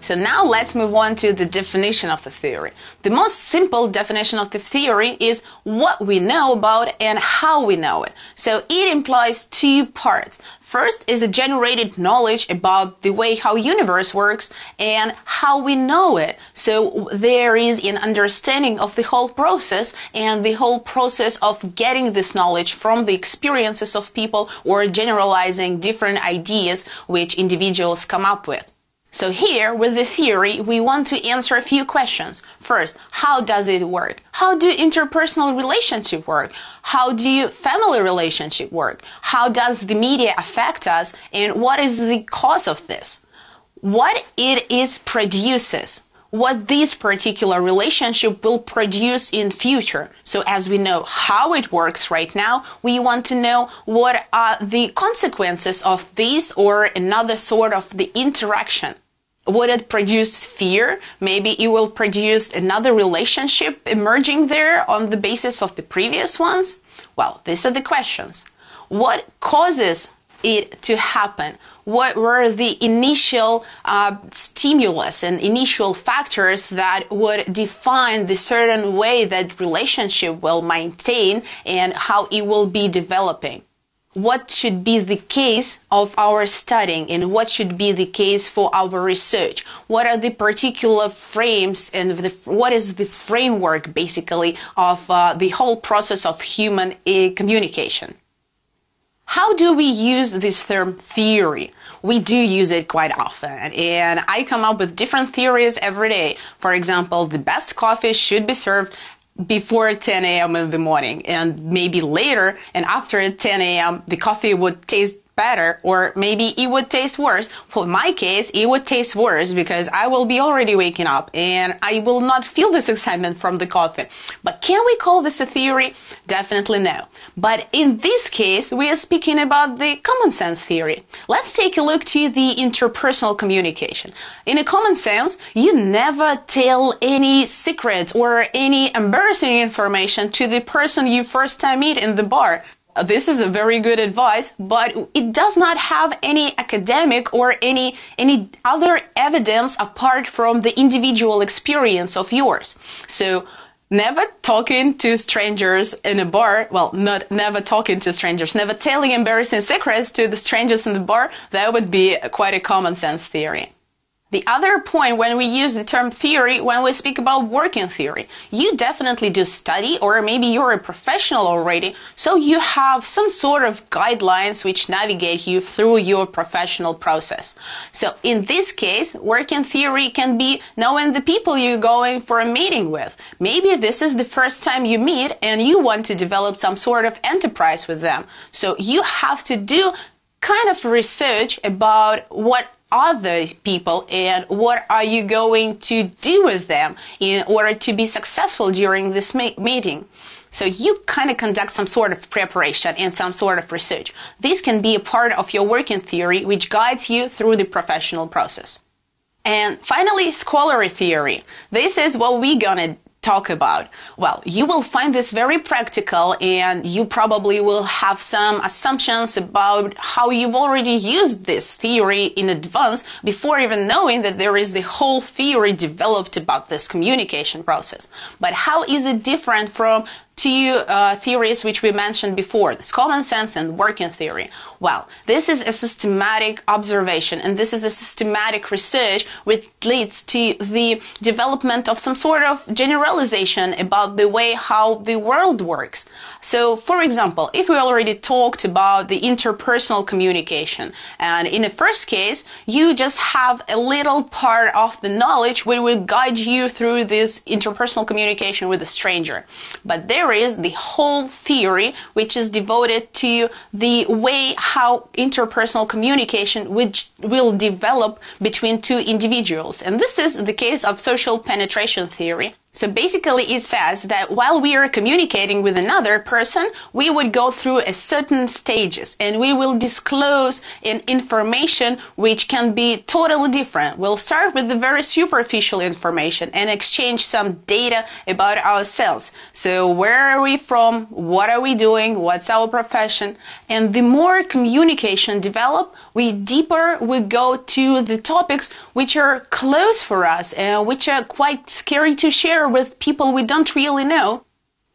So now let's move on to the definition of the theory. The most simple definition of the theory is what we know about and how we know it. So it implies two parts. First is a generated knowledge about the way how universe works and how we know it. So there is an understanding of the whole process and the whole process of getting this knowledge from the experiences of people or generalizing different ideas which individuals come up with. So here, with the theory, we want to answer a few questions. First, how does it work? How do interpersonal relationship work? How do family relationship work? How does the media affect us? And what is the cause of this? What it is produces what this particular relationship will produce in future. So as we know how it works right now, we want to know what are the consequences of this or another sort of the interaction. Would it produce fear? Maybe it will produce another relationship emerging there on the basis of the previous ones? Well, these are the questions. What causes it to happen? What were the initial uh, stimulus and initial factors that would define the certain way that relationship will maintain and how it will be developing? What should be the case of our studying and what should be the case for our research? What are the particular frames and the, what is the framework basically of uh, the whole process of human uh, communication? How do we use this term theory? We do use it quite often, and I come up with different theories every day. For example, the best coffee should be served before 10 a.m. in the morning, and maybe later and after 10 a.m., the coffee would taste better or maybe it would taste worse. For my case, it would taste worse because I will be already waking up and I will not feel this excitement from the coffee. But can we call this a theory? Definitely no. But in this case, we are speaking about the common sense theory. Let's take a look to the interpersonal communication. In a common sense, you never tell any secrets or any embarrassing information to the person you first time meet in the bar this is a very good advice, but it does not have any academic or any any other evidence apart from the individual experience of yours. So never talking to strangers in a bar well not never talking to strangers never telling embarrassing secrets to the strangers in the bar that would be quite a common sense theory the other point when we use the term theory, when we speak about working theory, you definitely do study or maybe you're a professional already, so you have some sort of guidelines which navigate you through your professional process. So in this case, working theory can be knowing the people you're going for a meeting with. Maybe this is the first time you meet and you want to develop some sort of enterprise with them. So you have to do kind of research about what other people and what are you going to do with them in order to be successful during this meeting. So you kind of conduct some sort of preparation and some sort of research. This can be a part of your working theory which guides you through the professional process. And finally, scholarly theory. This is what we're gonna talk about? Well, you will find this very practical and you probably will have some assumptions about how you've already used this theory in advance before even knowing that there is the whole theory developed about this communication process. But how is it different from two uh, theories which we mentioned before this common sense and working theory. Well, this is a systematic observation and this is a systematic research which leads to the development of some sort of generalization about the way how the world works. So, for example, if we already talked about the interpersonal communication, and in the first case, you just have a little part of the knowledge which will guide you through this interpersonal communication with a stranger. But there is the whole theory which is devoted to the way how interpersonal communication which will develop between two individuals. And this is the case of social penetration theory. So basically, it says that while we are communicating with another person, we would go through a certain stages and we will disclose an information which can be totally different. We'll start with the very superficial information and exchange some data about ourselves. So where are we from? What are we doing? What's our profession? And the more communication develop, we deeper we go to the topics which are close for us and which are quite scary to share with people we don't really know.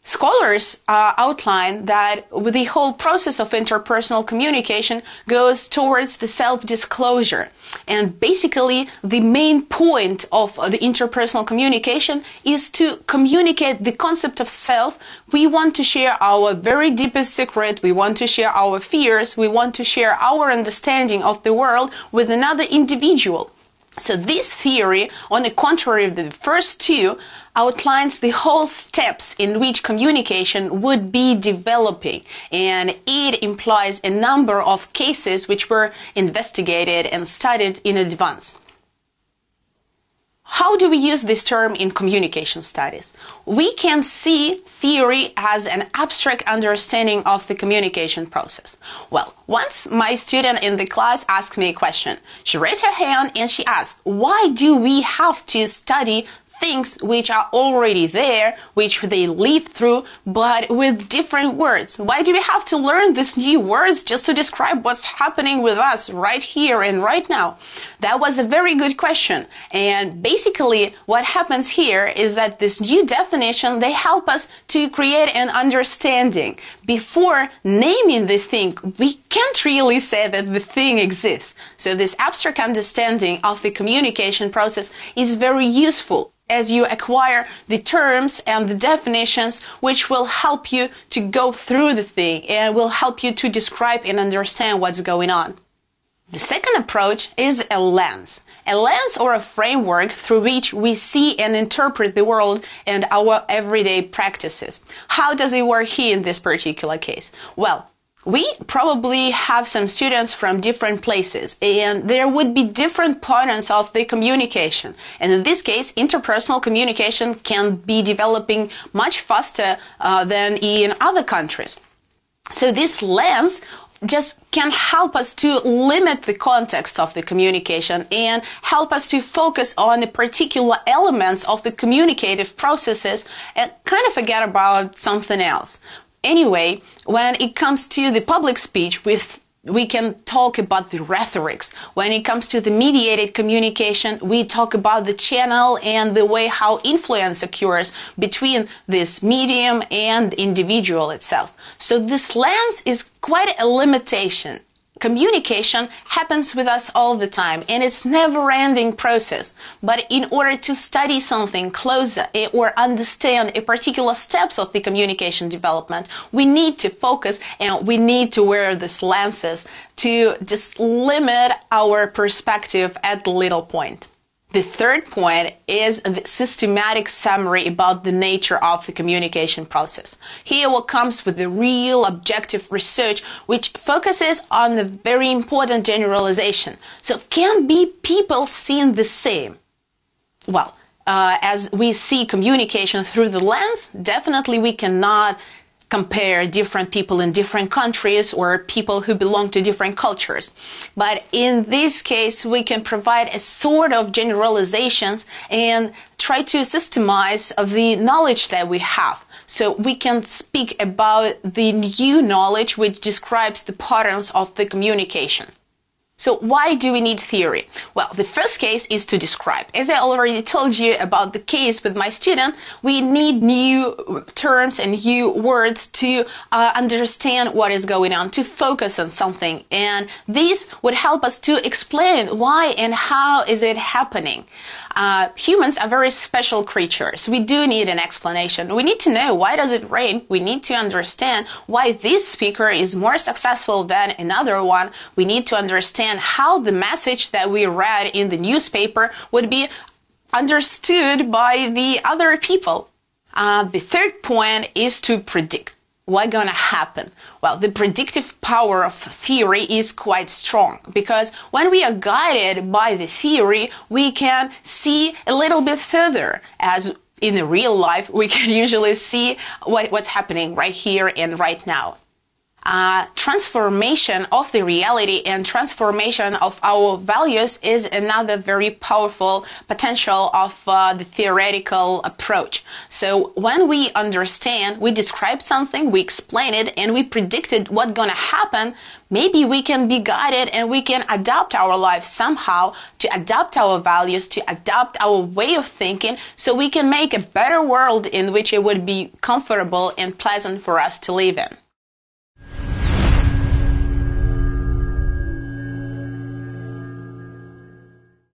Scholars uh, outline that the whole process of interpersonal communication goes towards the self-disclosure. And basically, the main point of the interpersonal communication is to communicate the concept of self. We want to share our very deepest secret. We want to share our fears. We want to share our understanding of the world with another individual. So this theory, on the contrary of the first two, outlines the whole steps in which communication would be developing and it implies a number of cases which were investigated and studied in advance. How do we use this term in communication studies? We can see theory as an abstract understanding of the communication process. Well, once my student in the class asked me a question. She raised her hand and she asked, why do we have to study things which are already there, which they live through, but with different words. Why do we have to learn these new words just to describe what's happening with us right here and right now? That was a very good question. And basically, what happens here is that this new definition, they help us to create an understanding. Before naming the thing, we can't really say that the thing exists. So this abstract understanding of the communication process is very useful as you acquire the terms and the definitions which will help you to go through the thing and will help you to describe and understand what's going on. The second approach is a lens. A lens or a framework through which we see and interpret the world and our everyday practices. How does it work here in this particular case? Well, we probably have some students from different places and there would be different patterns of the communication. And in this case, interpersonal communication can be developing much faster uh, than in other countries. So this lens just can help us to limit the context of the communication and help us to focus on the particular elements of the communicative processes and kind of forget about something else. Anyway, when it comes to the public speech, with we can talk about the rhetorics. When it comes to the mediated communication, we talk about the channel and the way how influence occurs between this medium and individual itself. So this lens is quite a limitation communication happens with us all the time and it's never ending process. But in order to study something closer eh, or understand a particular steps of the communication development we need to focus and we need to wear these lenses to just limit our perspective at the little point the third point is the systematic summary about the nature of the communication process. Here what comes with the real objective research which focuses on the very important generalization. So can be people seen the same? Well, uh, as we see communication through the lens, definitely we cannot compare different people in different countries or people who belong to different cultures. But in this case, we can provide a sort of generalizations and try to systemize the knowledge that we have. So we can speak about the new knowledge which describes the patterns of the communication. So why do we need theory? Well, the first case is to describe. As I already told you about the case with my student, we need new terms and new words to uh, understand what is going on, to focus on something. And this would help us to explain why and how is it happening. Uh, humans are very special creatures. We do need an explanation. We need to know why does it rain. We need to understand why this speaker is more successful than another one. We need to understand how the message that we read in the newspaper would be understood by the other people. Uh, the third point is to predict what's going to happen? Well, the predictive power of theory is quite strong because when we are guided by the theory, we can see a little bit further as in the real life, we can usually see what, what's happening right here and right now uh, transformation of the reality and transformation of our values is another very powerful potential of uh, the theoretical approach. So when we understand, we describe something, we explain it, and we predicted what's gonna happen, maybe we can be guided and we can adapt our life somehow to adapt our values, to adapt our way of thinking, so we can make a better world in which it would be comfortable and pleasant for us to live in.